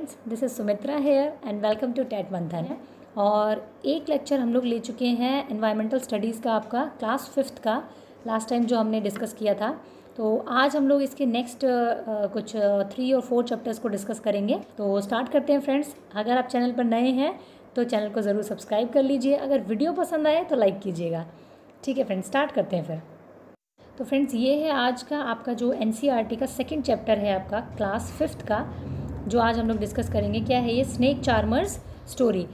Friends this is Sumitra here and welcome to TET Manthan और एक lecture हम लोग ले चुके हैं एनवायरमेंटल स्टडीज़ का आपका क्लास फिफ्थ का लास्ट टाइम जो हमने डिस्कस किया था। तो आज हम लोग इसके नेक्स्ट कुछ थ्री और फोर चैप्टर्स को डिस्कस करेंगे। तो स्टार्ट करते हैं फ्रेंड्स अगर आप चैनल पर नए हैं तो चैनल को ज़रूर सब्सक्राइब कर लीजिए। अगर वीडियो पसंद आए तो लाइक कीजिएगा। ठीक है फ्रेंड्स स्टार्ट करते हैं फिर। तो फ्रेंड्स ये है आज का आपका जो एन का सेकेंड चैप्टर है आपका क्लास फिफ्थ का। जो आज हम लोग डिस्कस करेंगे, क्या है ये स्नैक चार्मर्स स्टोरी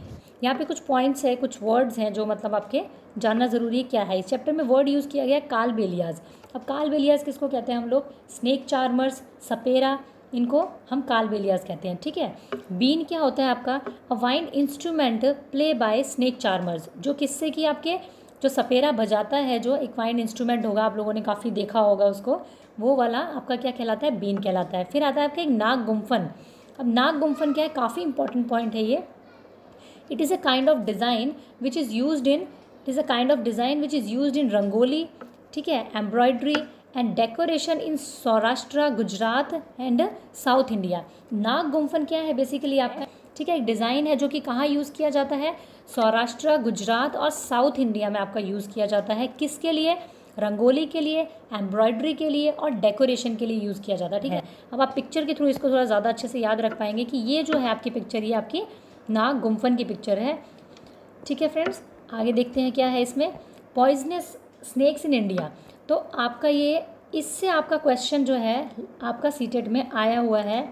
यहाँ पे कुछ पॉइंट्स है, कुछ वर्ड्स हैं जो मतलब आपके जानना ज़रूरी है क्या है। इस चैप्टर में वर्ड यूज़ किया गया है काल बेलियाज अब काल बेलियाज किसको कहते हैं हम लोग? स्नैक चार्मर्स सपेरा, इनको हम काल बेलियाज कहते हैं, ठीक है? बीन क्या होता है आपका? A wind instrument play by snake charmers जो किससे कि आपके जो सपेरा बजाता है, जो एक वाइन इंस्ट्रूमेंट होगा, आप लोगों ने काफ़ी देखा होगा उसको, वो वाला आपका क्या कहलाता है? बीन कहलाता है। फिर आता है आपका एक नाग गुम्फन अब नाग गुम्फन क्या है? काफ़ी इंपॉर्टेंट पॉइंट है ये। It is a kind of design which is use in it is a kind of design which is use in rangoli ठीक है? Embroidery and decoration in Saurashtra Gujarat and south India नाग गुम्फन क्या है basically आपका? ठीक है, एक design है जो कि कहाँ यूज़ किया जाता है? सौराष्ट्र गुजरात और साउथ इंडिया में आपका यूज़ किया जाता है। किसके लिए? रंगोली के लिए एम्ब्रॉयडरी के लिए और डेकोरेशन के लिए यूज़ किया जाता है ठीक है? अब आप पिक्चर के थ्रू इसको थोड़ा ज़्यादा अच्छे से याद रख पाएँगे कि ये जो है आपकी पिक्चर ये आपकी नाग गुम्फन की पिक्चर है ठीक है फ्रेंड्स आगे देखते हैं क्या है इसमें? पॉइजनस स्नैक्स इन इंडिया तो आपका ये इससे आपका क्वेश्चन जो है आपका सीटेट में आया हुआ है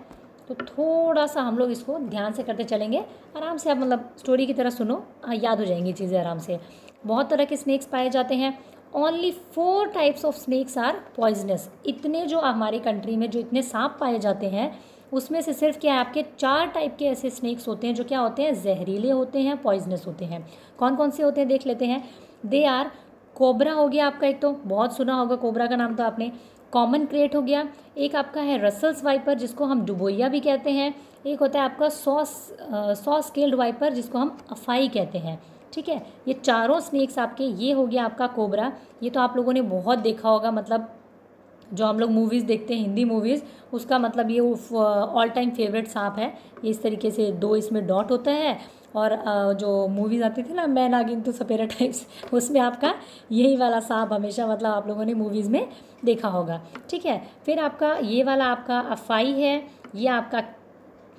तो थोड़ा सा हम लोग इसको ध्यान से करते चलेंगे। आराम से आप मतलब स्टोरी की तरह सुनो याद हो जाएँगी चीज़ें आराम से। बहुत तरह के स्नैक्स पाए जाते हैं। Only four types of snacks are poisonous इतने जो हमारे कंट्री में जो इतने सांप पाए जाते हैं, उसमें से सिर्फ़ क्या है आपके चार टाइप के ऐसे स्नैक्स होते हैं जो क्या होते हैं? जहरीले होते हैं पॉइजनस होते हैं। कौन कौन से होते हैं? देख लेते हैं। दे आर कोबरा हो गया आपका एक तो। बहुत सुना होगा कोबरा का नाम तो आपने। कॉमन क्रिएट हो गया। एक आपका है रसल्स वाइपर जिसको हम डुबोइया भी कहते हैं। एक होता है आपका सॉस सॉ स्केल्ड वाइपर जिसको हम अफाई कहते हैं। ठीक है? ये चारों स्नैक्स आपके, ये हो गया आपका कोबरा ये तो आप लोगों ने बहुत देखा होगा मतलब जो हम लोग मूवीज़ देखते हैं, हिंदी मूवीज़ उसका मतलब ये ऑल टाइम फेवरेट सांप है। इस तरीके से दो इसमें डॉट होता है और जो मूवीज़ आती थी ना, मैं नागिन तो सपेरा टाइप्स उसमें आपका यही वाला सांप हमेशा मतलब आप लोगों ने मूवीज़ में देखा होगा। ठीक है? फिर आपका ये वाला आपका अफाई है, ये आपका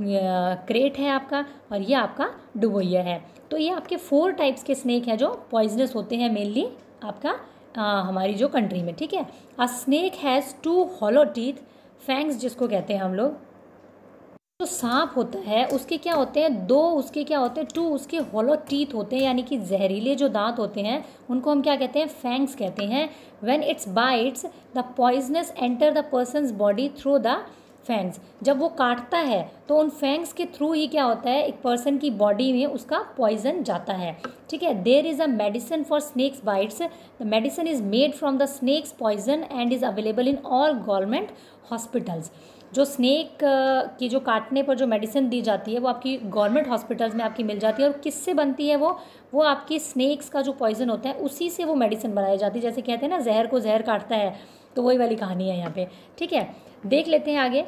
क्रेट है आपका और ये आपका डुबोइया है। तो ये आपके फोर टाइप्स के स्नेक हैं जो पॉइजनस होते हैं मेनली आपका आ, हमारी जो कंट्री में ठीक है? A snake has two hollow teeth fangs जिसको कहते हैं हम लोग। जो तो सांप होता है उसके क्या होते हैं? दो उसके क्या होते हैं? टू उसके हॉलो टीथ होते हैं यानी कि जहरीले जो दांत होते हैं उनको हम क्या कहते हैं? फैंग्स कहते हैं। When its bites the poisonous enter the person's body through the fangs जब वो काटता है तो उन फैंग्स के थ्रू ही क्या होता है? एक पर्सन की बॉडी में उसका पॉइजन जाता है। ठीक है? There is a medicine for snakes bites the medicine is made from the snakes poison and is available in all government hospitals जो स्नेक की जो काटने पर जो मेडिसिन दी जाती है, वो आपकी गवर्नमेंट हॉस्पिटल्स में आपकी मिल जाती है। और किससे बनती है वो? वो आपकी स्नेक्स का जो पॉइजन होता है, उसी से वो मेडिसिन बनाई जाती है। जैसे कहते हैं ना, जहर को जहर काटता है। तो वही वाली कहानी है यहाँ पे। ठीक है, देख लेते हैं आगे।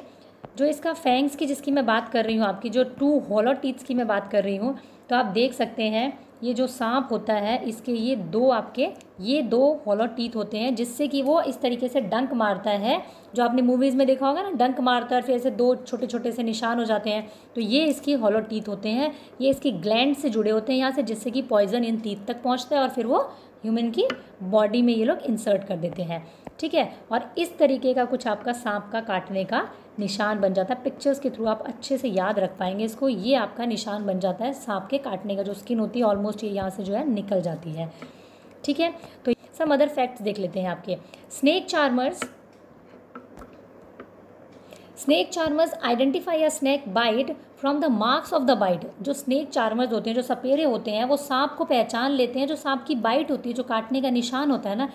जो इसका फैंग्स की जिसकी मैं बात कर रही हूँ, आपकी जो टू हॉलो टीथ्स की मैं बात कर रही हूँ तो आप देख सकते हैं, ये जो सांप होता है, इसके ये दो आपके, ये दो हॉलो टीथ होते हैं, जिससे कि वो इस तरीके से डंक मारता है। जो आपने मूवीज़ में देखा होगा ना डंक मारता है, फिर ऐसे दो छोटे छोटे से निशान हो जाते हैं तो ये इसकी हॉलो टीथ होते हैं। ये इसकी ग्लैंड से जुड़े होते हैं यहाँ से, जिससे कि पॉइजन इन टीथ तक पहुँचता है और फिर वो ह्यूमन की बॉडी में ये लोग इंसर्ट कर देते हैं। ठीक है? और इस तरीके का कुछ आपका सांप का काटने का निशान बन जाता है। पिक्चर्स के थ्रू आप अच्छे से याद रख पाएँगे इसको। ये आपका निशान बन जाता है सांप के काटने का। जो स्किन होती है ऑलमोस्ट ये यहाँ से जो है निकल जाती है। ठीक है? तो सम अदर फैक्ट्स देख लेते हैं आपके। Snake charmers snake charmers identify a snake bite from the marks of the bite जो स्नेक चार्मर्स होते हैं, जो सपेरे होते हैं, वो सांप को पहचान लेते हैं। जो सांप की बाइट होती है, जो काटने का निशान होता है ना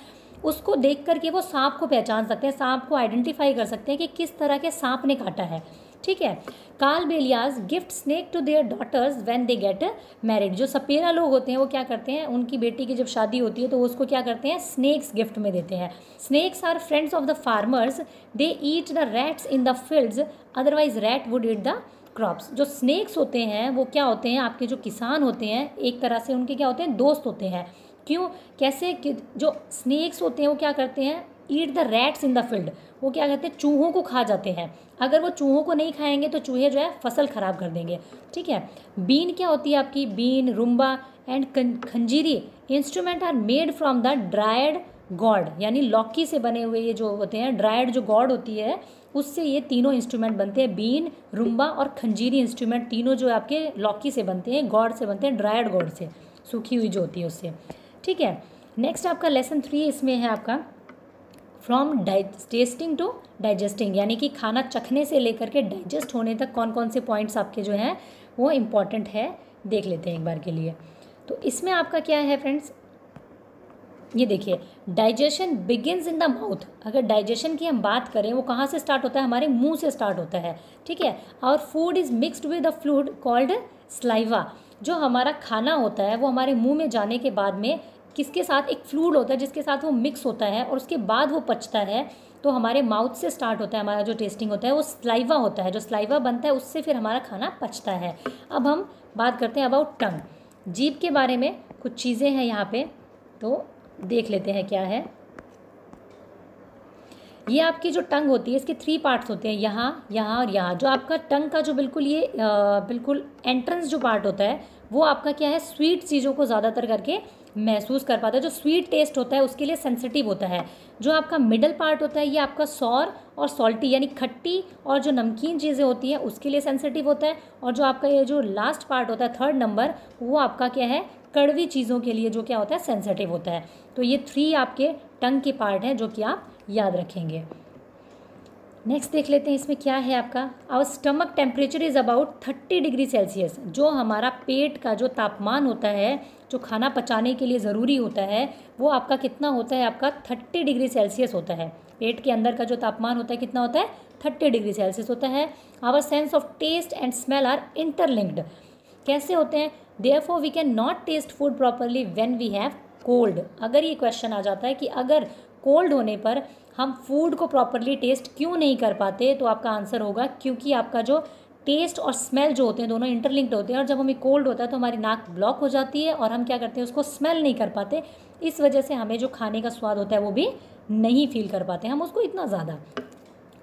उसको देख करके वो सांप को पहचान सकते हैं, सांप को आइडेंटिफाई कर सकते हैं कि किस तरह के सांप ने काटा है। ठीक है? Kalbelias gift snake to their daughters when they get married जो सपेरा लोग होते हैं, वो क्या करते हैं? उनकी बेटी की जब शादी होती है तो उसको क्या करते हैं? स्नेक्स गिफ्ट में देते हैं। Snakes are friends of the farmers they eat the rats in the fields otherwise rat would eat the crops जो स्नेक्स होते हैं, वो क्या होते हैं? आपके जो किसान होते हैं, एक तरह से उनके क्या होते हैं? दोस्त होते हैं। क्यों? कैसे कि जो स्नेक्स होते हैं, वो क्या करते हैं? Eat the rats in the field वो क्या कहते हैं? चूहों को खा जाते हैं। अगर वो चूहों को नहीं खाएँगे तो चूहे जो है, फ़सल ख़राब कर देंगे। ठीक है? बीन क्या होती है आपकी? Been rumba and khanjari instrument are made from the dried gourd यानी लौकी से बने हुए ये जो होते हैं ड्राइड जो गॉड होती है, उससे ये तीनों इंस्ट्रूमेंट बनते हैं। बीन रुम्बा और खंजीरी इंस्ट्रूमेंट तीनों जो आपके लौकी से बनते हैं गॉड से बनते हैं ड्राइड गॉड से। सूखी हुई जो होती है उससे। ठीक है? नेक्स्ट आपका लेसन थ्री इसमें है आपका। फ्रॉम टेस्टिंग टू डाइजेस्टिंग यानी कि खाना चखने से लेकर के डाइजेस्ट होने तक कौन कौन से पॉइंट्स आपके जो हैं, वो इंपॉर्टेंट है, देख लेते हैं एक बार के लिए। तो इसमें आपका क्या है फ्रेंड्स ये देखिए digestion begins in the mouth अगर डाइजेशन की हम बात करें, वो कहाँ से स्टार्ट होता है? हमारे मुँह से स्टार्ट होता है, ठीक है? और food is mixed with the fluid called saliva जो हमारा खाना होता है, वो हमारे मुँह में जाने के बाद में किसके साथ एक फ्लूड होता है जिसके साथ वो मिक्स होता है और उसके बाद वो पचता है तो हमारे माउथ से स्टार्ट होता है हमारा जो टेस्टिंग होता है वो स्लाइवा होता है। जो स्लाइवा बनता है उससे फिर हमारा खाना पचता है। अब हम बात करते हैं अबाउट टंग जीप के बारे में कुछ चीज़ें हैं यहाँ पे तो देख लेते हैं क्या है। ये आपकी जो टंग होती है इसके थ्री पार्ट्स होते हैं यहाँ यहाँ और यहाँ। जो आपका टंग का जो बिल्कुल ये आ, बिल्कुल एंट्रेंस जो पार्ट होता है वो आपका क्या है स्वीट चीज़ों को ज़्यादातर करके महसूस कर पाता है, जो स्वीट टेस्ट होता है, उसके लिए सेंसिटिव होता है। जो आपका मिडल पार्ट होता है, ये आपका सौर और सॉल्टी यानी खट्टी और जो नमकीन चीज़ें होती हैं, उसके लिए सेंसिटिव होता है। और जो आपका ये जो लास्ट पार्ट होता है थर्ड नंबर वो आपका क्या है, कड़वी चीज़ों के लिए जो क्या होता है सेंसिटिव होता है। तो ये थ्री आपके टंग के पार्ट हैं, जो कि आप याद रखेंगे। नेक्स्ट देख लेते हैं इसमें क्या है आपका? Our stomach temperature is about thirty degree Celsius जो हमारा पेट का जो तापमान होता है, जो खाना पचाने के लिए ज़रूरी होता है, वो आपका कितना होता है? आपका थर्टी डिग्री सेल्सियस होता है। पेट के अंदर का जो तापमान होता है, कितना होता है? थर्टी डिग्री सेल्सियस होता है। Our sense of taste and smell are interlinked कैसे होते हैं? Therefore we can not taste food properly when we have cold अगर ये क्वेश्चन आ जाता है कि अगर कोल्ड होने पर हम फ़ूड को प्रॉपरली टेस्ट क्यों नहीं कर पाते तो आपका आंसर होगा क्योंकि आपका जो टेस्ट और स्मेल जो होते हैं दोनों इंटरलिंक्ड होते हैं और जब हमें कोल्ड होता है तो हमारी नाक ब्लॉक हो जाती है और हम क्या करते हैं, उसको स्मेल नहीं कर पाते। इस वजह से हमें जो खाने का स्वाद होता है वो भी नहीं फील कर पाते। हम उसको इतना ज़्यादा।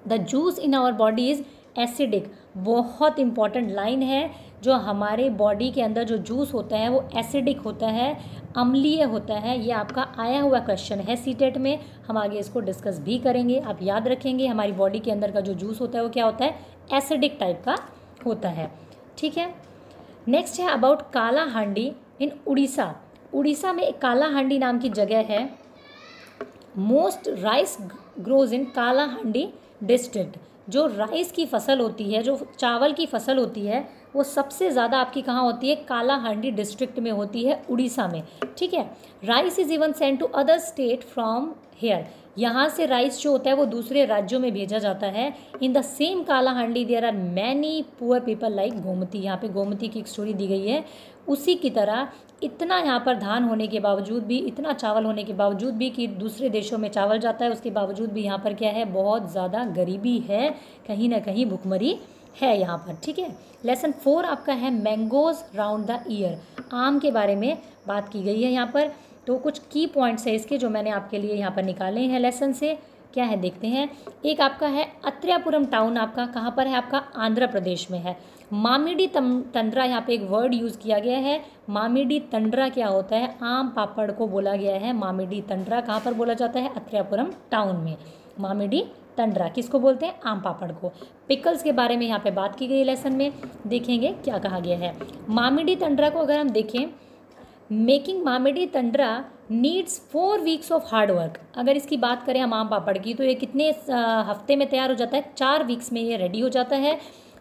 The juice in our body is acidic बहुत इंपॉर्टेंट लाइन है। जो हमारे बॉडी के अंदर जो जूस होता है, वो एसिडिक होता है, अम्लीय होता है, ये आपका आया हुआ क्वेश्चन है सी टेट में। हम आगे इसको डिस्कस भी करेंगे। आप याद रखेंगे, हमारी बॉडी के अंदर का जो जूस होता है, वो क्या होता है? एसिडिक टाइप का होता है। ठीक है? नेक्स्ट है अबाउट काला हांडी इन उड़ीसा। उड़ीसा में एक काला हांडी नाम की जगह है। मोस्ट राइस ग्रोज इन काला हांडी डिस्ट्रिक्ट जो राइस की फ़सल होती है, जो चावल की फ़सल होती है, वो सबसे ज़्यादा आपकी कहाँ होती है? काला हांडी डिस्ट्रिक्ट में होती है, उड़ीसा में। ठीक है? Rice is even send to other state from here यहाँ से राइस जो होता है, वो दूसरे राज्यों में भेजा जाता है। इन the same Kalahandi there are many poor people like Gomati. यहाँ पे गोमती की एक स्टोरी दी गई है। उसी की तरह इतना यहाँ पर धान होने के बावजूद भी, इतना चावल होने के बावजूद भी कि दूसरे देशों में चावल जाता है, उसके बावजूद भी यहाँ पर क्या है, बहुत ज़्यादा गरीबी है, कहीं ना कहीं भुखमरी है यहाँ पर, ठीक है? लेसन फोर आपका है मैंगोज राउंड द ईयर आम के बारे में बात की गई है यहाँ पर तो कुछ की पॉइंट्स है इसके जो मैंने आपके लिए यहाँ पर निकाले हैं लेसन से। क्या है देखते हैं। एक आपका है अत्र्यापुरम टाउन आपका, कहाँ पर है आपका? आंध्र प्रदेश में है। मामिडी तंद्रा यहाँ पे एक वर्ड यूज़ किया गया है। मामिडी तंड्रा क्या होता है? आम पापड़ को बोला गया है। मामिडी तंड्रा कहाँ पर बोला जाता है? अत्र्यापुरम टाउन में। मामिडी तंड्रा किसको बोलते हैं? आम पापड़ को। पिकल्स के बारे में यहाँ पे बात की गई लेसन में। देखेंगे क्या कहा गया है। मामिडी तंड्रा को अगर हम देखें making mamidi tandra needs four weeks of hard work अगर इसकी बात करें हम आम पापड़ की तो ये कितने हफ़्ते में तैयार हो जाता है? चार वीक्स में ये रेडी हो जाता है।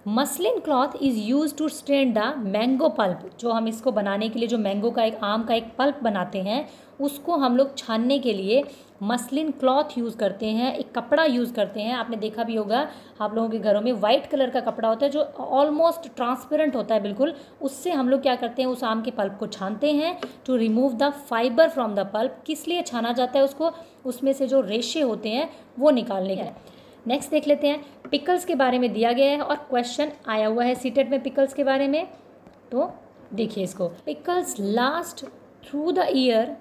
Muslin cloth is use to strain the mango pulp जो हम इसको बनाने के लिए, जो मैंगो का एक आम का एक पल्प बनाते हैं उसको हम लोग छानने के लिए मसलिन क्लॉथ यूज़ करते हैं, एक कपड़ा यूज़ करते हैं। आपने देखा भी होगा, आप लोगों के घरों में वाइट कलर का कपड़ा होता है जो ऑलमोस्ट ट्रांसपेरेंट होता है बिल्कुल। उससे हम लोग क्या करते हैं, उस आम के पल्प को छानते हैं to remove the fibre from the pulp किस लिए छाना जाता है उसको? उसमें से जो रेशे होते हैं, वो निकालने का नेक्स्ट देख लेते हैं पिकल्स के बारे में दिया गया है और क्वेश्चन आया हुआ है सीटेड में पिकल्स के बारे में। तो देखिए इसको pickles last through the year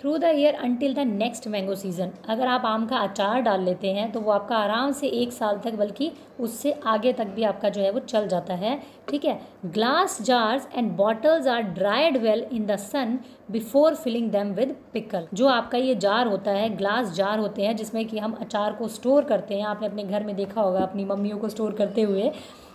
through the year until the next mango season अगर आप आम का अचार डाल लेते हैं तो वो आपका आराम से एक साल तक, बल्कि उससे आगे तक भी आपका जो है वो चल जाता है। ठीक है? Glass jars and bottles are dried well in the sun before filling them with pickle जो आपका ये जार होता है ग्लास जार होते हैं, जिसमें कि हम अचार को स्टोर करते हैं। आपने अपने घर में देखा होगा, अपनी मम्मियों को स्टोर करते हुए।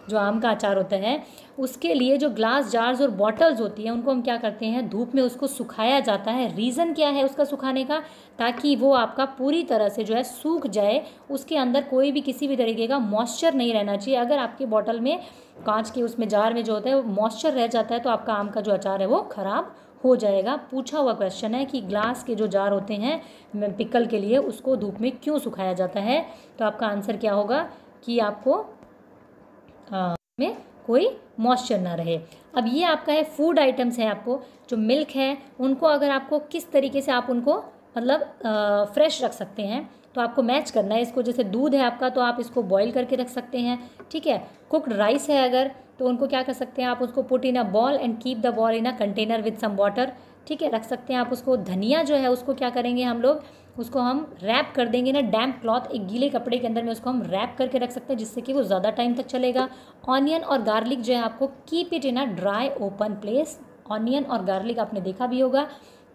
जो आम का अचार होता है, उसके लिए जो ग्लास जार्स और बॉटल्स होती हैं, उनको हम क्या करते हैं? धूप में उसको सुखाया जाता है। रीज़न क्या है उसका सुखाने का? ताकि वो आपका पूरी तरह से जो है सूख जाए। उसके अंदर कोई भी किसी भी तरीके का मॉइस्चर नहीं रहना चाहिए। अगर आपकी बॉटल में कांच के उसमें जार में जो होता है मॉइस्चर रह जाता है तो आपका आम का जो अचार है, वो ख़राब हो जाएगा। पूछा हुआ क्वेश्चन है कि ग्लास के जो जार होते हैं पिकल के लिए, उसको धूप में क्यों सुखाया जाता है? तो आपका आंसर क्या होगा कि आपको में कोई मॉइस्चर ना रहे। अब ये आपका है फ़ूड आइटम्स हैं आपको, जो मिल्क है, उनको अगर आपको किस तरीके से आप उनको मतलब फ्रेश रख सकते हैं तो आपको मैच करना है इसको। जैसे दूध है आपका तो आप इसको बॉईल करके रख सकते हैं, ठीक है? कुकड राइस है अगर तो उनको क्या कर सकते हैं आप उसको put in a ball and keep the ball in a container with some water ठीक है? रख सकते हैं आप उसको। धनिया जो है, उसको क्या करेंगे हम लोग? उसको हम रैप कर देंगे ना डैम्प क्लॉथ एक गीले कपड़े के अंदर में उसको हम रैप करके रख सकते हैं, जिससे कि वो ज़्यादा टाइम तक चलेगा। ऑनियन और गार्लिक जो है आपको keep it in a dry open place onion और गार्लिक आपने देखा भी होगा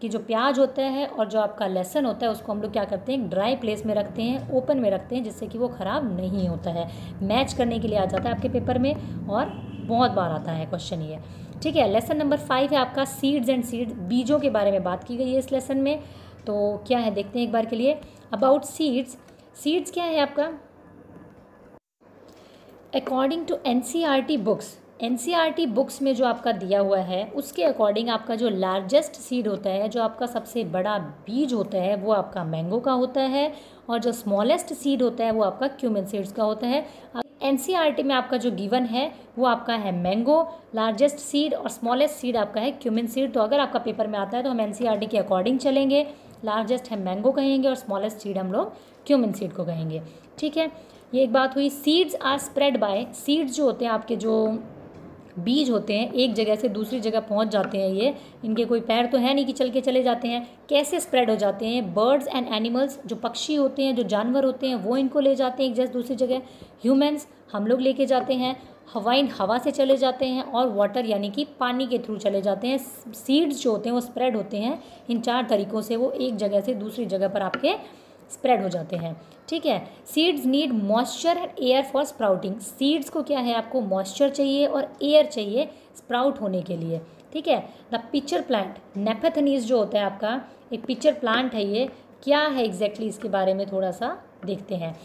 कि जो प्याज होता है और जो आपका लहसन होता है, उसको हम लोग क्या करते हैं ड्राई प्लेस में रखते हैं ओपन में रखते हैं, जिससे कि वो ख़राब नहीं होता है। मैच करने के लिए आ जाता है आपके पेपर में और बहुत बार आता है क्वेश्चन ये। ठीक है लेसन नंबर फाइव है आपका सीड्स एंड सीड्स बीजों के बारे में बात की गई है इस लेसन में। तो क्या है, देखते हैं एक बार के लिए। अबाउट सीड्स सीड्स क्या है आपका? According to N C R T books N C R T books में जो आपका दिया हुआ है, उसके अकॉर्डिंग आपका जो लार्जेस्ट सीड होता है, जो आपका सबसे बड़ा बीज होता है, वो आपका मैंगो का होता है और जो स्मॉलेस्ट सीड होता है, वो आपका क्यूमिन सीड्स का होता है। एन में आपका जो गिवन है, वो आपका है मैंगो लार्जेस्ट सीड और स्मॉलेस्ट सीड आपका है क्यूमिन सीड तो अगर आपका पेपर में आता है तो हम एन के अकॉर्डिंग चलेंगे। लार्जेस्ट है मैंगो कहेंगे और स्मॉलेस्ट सीड हम लोग क्यूमिन सीड को कहेंगे। ठीक है? ये एक बात हुई। Seeds are spread by seeds जो होते हैं, आपके जो बीज होते हैं, एक जगह से दूसरी जगह पहुँच जाते हैं ये। इनके कोई पैर तो है नहीं कि चल के चले जाते हैं। कैसे स्प्रेड हो जाते हैं? बर्ड्स एंड एनिमल्स जो पक्षी होते हैं, जो जानवर होते हैं, वो इनको ले जाते हैं एक जैसे दूसरी जगह। ह्यूमन्स हम लोग लेके जाते हैं। हवाइन हवा से चले जाते हैं और वाटर यानी कि पानी के थ्रू चले जाते हैं। सीड्स जो होते हैं, वो स्प्रेड होते हैं इन चार तरीक़ों से वो एक जगह से दूसरी जगह पर आपके स्प्रेड हो जाते हैं। ठीक है? Seeds need moisture and air for sprouting. Seeds को क्या है? आपको मॉइस्चर चाहिए और एयर चाहिए स्प्राउट होने के लिए। ठीक है? द पिक्चर प्लांट, नेपेथनीज जो होता है आपका, एक पिक्चर प्लांट है ये। क्या है एग्जैक्टली exactly इसके बारे में थोड़ा सा देखते हैं।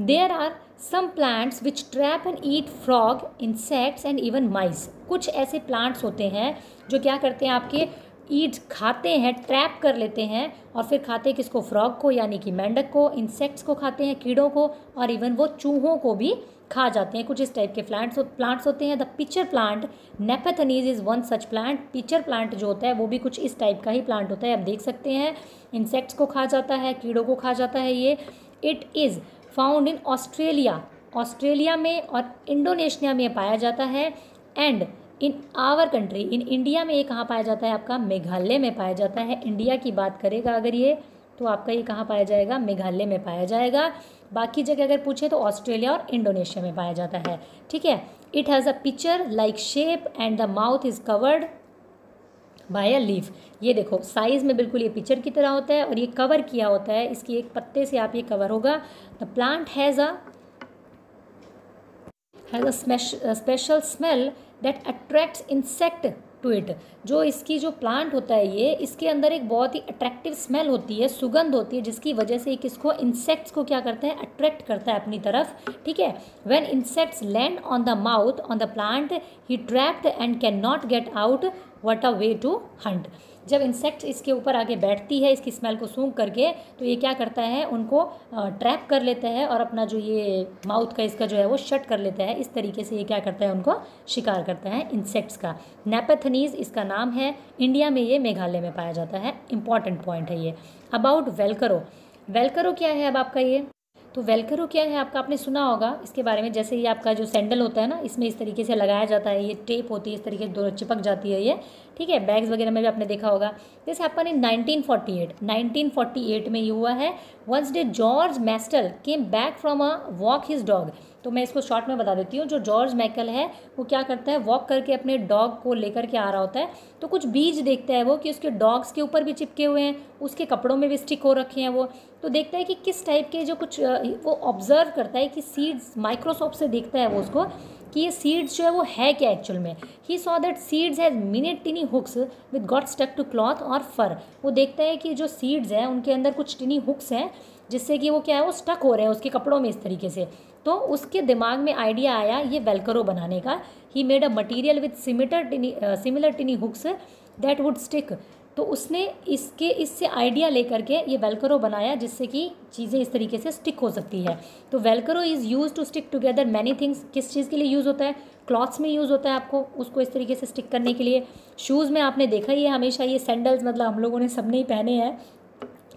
There are some plants which trap and eat frog insects and even mice कुछ ऐसे प्लांट्स होते हैं जो क्या करते हैं आपके ईट खाते हैं ट्रैप कर लेते हैं और फिर खाते हैं किसको? फ्रॉग को, यानी कि मेंढक को इंसेक्ट्स को खाते हैं, कीड़ों को और इवन वो चूहों को भी खा जाते हैं। कुछ इस टाइप के प्लांट्स प्लांट्स होते हैं। The pitcher plant nepenthes is one such plant pitcher plant जो होता है, वो भी कुछ इस टाइप का ही प्लांट होता है। आप देख सकते हैं इंसेक्ट्स को खा जाता है, कीड़ों को खा जाता है ये। It is found in Australia Australia में और इंडोनेशिया में पाया जाता है। And in our country in India में ये कहाँ पाया जाता है? आपका मेघालय में पाया जाता है। इंडिया की बात करेगा अगर ये तो आपका ये कहाँ पाया जाएगा? मेघालय में पाया जाएगा। बाकी जगह अगर पूछे तो ऑस्ट्रेलिया और इंडोनेशिया में पाया जाता है। ठीक है? It has a picture like shape and the mouth is covered by a leaf ये देखो साइज़ में बिल्कुल ये पिक्चर की तरह होता है और ये कवर किया होता है। इसकी एक पत्ते से आप ये कवर होगा। The plant has a has a special smell that attracts insect to it जो इसकी जो प्लांट होता है ये, इसके अंदर एक बहुत ही अट्रैक्टिव स्मेल होती है, सुगंध होती है, जिसकी वजह से किसको इंसेक्ट्स को क्या करता है अट्रैक्ट करता है अपनी तरफ़, ठीक है? When insects land on the mouth on the plant he trapped and can not get out what a way to hunt जब इंसेक्ट इसके ऊपर आगे बैठती है, इसकी स्मेल को सूंघ करके तो ये क्या करता है, उनको ट्रैप कर लेता है और अपना जो ये माउथ का इसका जो है वो शट कर लेता है। इस तरीके से ये क्या करता है, उनको शिकार करता है इंसेक्ट्स का। नेपेथनीज इसका नाम है। इंडिया में ये मेघालय में पाया जाता है। इंपॉर्टेंट पॉइंट है ये। अबाउट वेलकरो वेलकरो क्या है अब आपका ये? तो वेलकरो क्या है आपका? आपने सुना होगा, इसके बारे में जैसे ये आपका जो सैंडल होता है ना, इसमें इस तरीके से लगाया जाता है, ये टेप होती है, इस तरीके से चिपक जाती है ये, ठीक है? बैग्स वगैरह में भी आपने देखा होगा। जैसे आपका ने 1948 1948 में ये हुआ है once day George Mestral came back from a walk his dog तो मैं इसको शॉर्ट में बता देती हूँ। जो जॉर्ज मैकल है, वो क्या करता है? वॉक करके अपने डॉग को लेकर के आ रहा होता है। तो कुछ बीज देखता है वो कि उसके डॉग्स के ऊपर भी चिपके हुए हैं, उसके कपड़ों में भी स्टिक हो रखे हैं वो। तो देखता है कि किस टाइप के जो कुछ वो ऑब्ज़र्व करता है कि सीड्स माइक्रोसॉफ्ट से देखता है वो उसको कि ये सीड्स जो है वो है क्या एक्चुअल में? He saw that seeds has minute tiny hooks with got stuck to cloth और फर वो देखता है कि जो सीड्स हैं, उनके अंदर कुछ टिनी हुक्स हैं, जिससे कि वो क्या है, वो स्टक हो रहे हैं उसके कपड़ों में इस तरीके से। तो उसके दिमाग में आइडिया आया ये वेलकरो बनाने का। He made a material with similar tiny similar tiny hooks that would stick तो उसने इसके, इससे आइडिया लेकर के ये वेलकरो बनाया जिससे कि चीज़ें इस तरीके से स्टिक हो सकती है। तो Velcro is use to stick together many things किस चीज़ के लिए यूज़ होता है? क्लॉथ्स में यूज़ होता है आपको उसको इस तरीके से स्टिक करने के लिए। शूज़ में आपने देखा ही है हमेशा ये सैंडल्स मतलब हम लोगों ने सबने ही पहने हैं।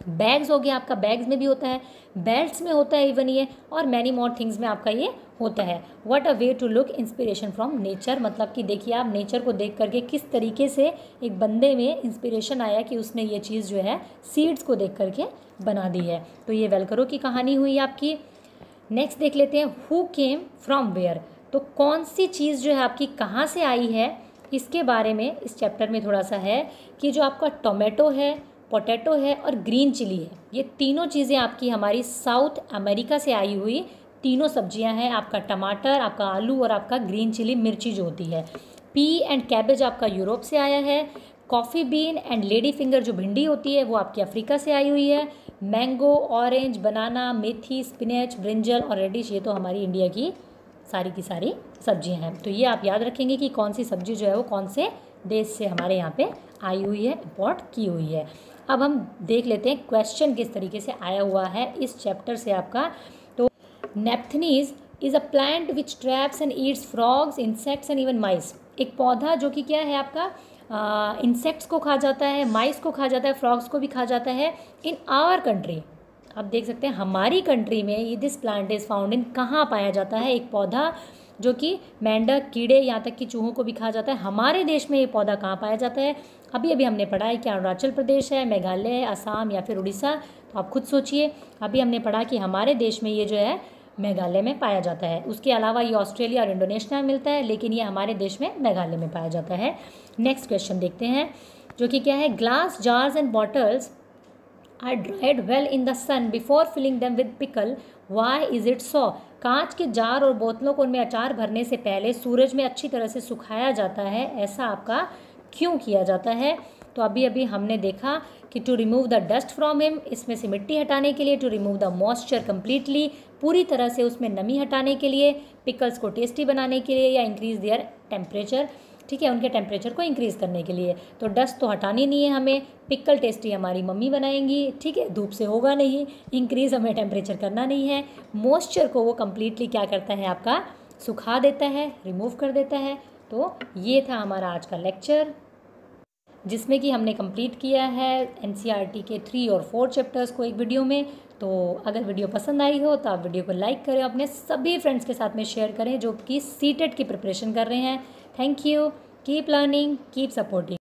बैग्स हो गया आपका बैग्स में भी होता है, बेल्ट्स में होता है इवन ये, और मैनी मोर थिंग्स में आपका ये होता है। What a way to look inspiration from nature मतलब कि देखिए आप नेचर को देख करके किस तरीके से एक बंदे में इंस्पिरेशन आया कि उसने ये चीज़ जो है सीड्स को देख करके बना दी है। तो ये वेलकरो की कहानी हुई आपकी। नेक्स्ट देख लेते हैं हु केम फ्रॉम वेयर तो कौन सी चीज़ जो है आपकी कहाँ से आई है? इसके बारे में इस चैप्टर में थोड़ा सा है कि जो आपका टोमेटो है पोटैटो है और ग्रीन चिली है। ये तीनों चीज़ें आपकी हमारी साउथ अमेरिका से आई हुई तीनों सब्ज़ियाँ हैं। आपका टमाटर, आपका आलू और आपका ग्रीन चिली मिर्ची जो होती है। पी एंड कैबेज आपका यूरोप से आया है। Coffee bean and lady finger जो भिंडी होती है, वो आपकी अफ्रीका से आई हुई है। Mango, orange, banana, methi, spinach, brinjal और रेडिश, ये तो हमारी इंडिया की सारी की सारी सब्ज़ियाँ हैं। तो ये आप याद रखेंगे कि कौन सी सब्ज़ी जो है वो कौन से देश से हमारे यहाँ पे आई हुई है इम्पोर्ट की हुई है। अब हम देख लेते हैं क्वेश्चन किस तरीके से आया हुआ है इस चैप्टर से आपका। तो nepenthes is a plant which traps and eats frogs insects and even mice एक पौधा जो कि क्या है आपका? इंसेक्ट्स uh, को खा जाता है माइस को खा जाता है फ्रॉग्स को भी खा जाता है इन आवर कंट्री आप देख सकते हैं हमारी कंट्री में ये this plant is found in कहाँ पाया जाता है एक पौधा? जो कि मेंढक, कीड़े यहाँ तक कि चूहों को भी खा जाता है। हमारे देश में ये पौधा कहाँ पाया जाता है? अभी अभी हमने पढ़ा है कि अरुणाचल प्रदेश है, मेघालय है असम या फिर उड़ीसा तो आप खुद सोचिए। अभी हमने पढ़ा कि हमारे देश में ये जो है, मेघालय में पाया जाता है। उसके अलावा ये ऑस्ट्रेलिया और इंडोनेशिया में मिलता है, लेकिन ये हमारे देश में मेघालय में पाया जाता है। नेक्स्ट क्वेश्चन देखते हैं, जो कि क्या है? Glass jars and bottles are dried well in the sun before filling them with pickle. Why is it so? कांच के जार और बोतलों को उनमें अचार भरने से पहले सूरज में अच्छी तरह से सुखाया जाता है, ऐसा आपका क्यों किया जाता है? तो अभी अभी हमने देखा कि to remove the dust from him इसमें से मिट्टी हटाने के लिए to remove the moisture completely पूरी तरह से उसमें नमी हटाने के लिए पिकल्स को टेस्टी बनाने के लिए या इंक्रीज देयर टेम्परेचर ठीक है, उनके टेम्परेचर को इंक्रीज़ करने के लिए। तो डस्ट तो हटानी नहीं है हमें पिकल टेस्टी हमारी मम्मी बनाएँगी, ठीक है, धूप से होगा नहीं इंक्रीज़ हमें टेम्परेचर करना नहीं है। मॉइस्चर को वो कम्प्लीटली क्या करता है, आपका सुखा देता है रिमूव कर देता है। तो ये था हमारा आज का लेक्चर जिसमें कि हमने कंप्लीट किया है एन e के थ्री और फोर चैप्टर्स को एक वीडियो में। तो अगर वीडियो पसंद आई हो तो आप वीडियो को लाइक करें, अपने सभी फ्रेंड्स के साथ में शेयर करें, जो कि सी e की प्रिपरेशन कर रहे हैं। Thank you keep learning keep supporting